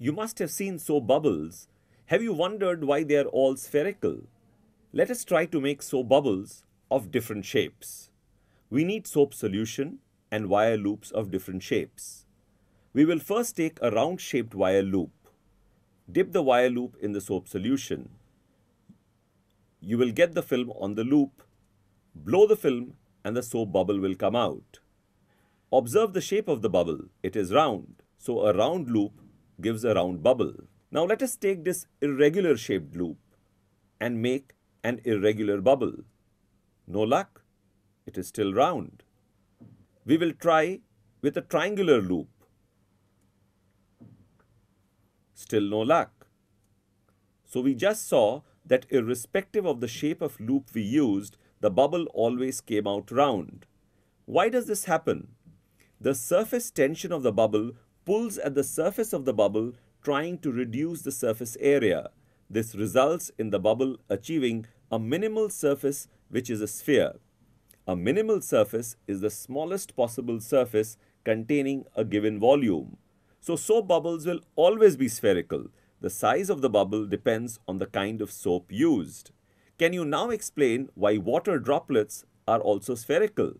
You must have seen soap bubbles. Have you wondered why they are all spherical? Let us try to make soap bubbles of different shapes. We need soap solution and wire loops of different shapes. We will first take a round shaped wire loop. Dip the wire loop in the soap solution. You will get the film on the loop. Blow the film and the soap bubble will come out. Observe the shape of the bubble. It is round. So a round loop gives a round bubble. Now let us take this irregular shaped loop and make an irregular bubble. No luck. It is still round. We will try with a triangular loop. Still no luck. So we just saw that irrespective of the shape of loop we used, the bubble always came out round. Why does this happen? The surface tension of the bubble pulls at the surface of the bubble trying to reduce the surface area. This results in the bubble achieving a minimal surface which is a sphere. A minimal surface is the smallest possible surface containing a given volume. So soap bubbles will always be spherical. The size of the bubble depends on the kind of soap used. Can you now explain why water droplets are also spherical?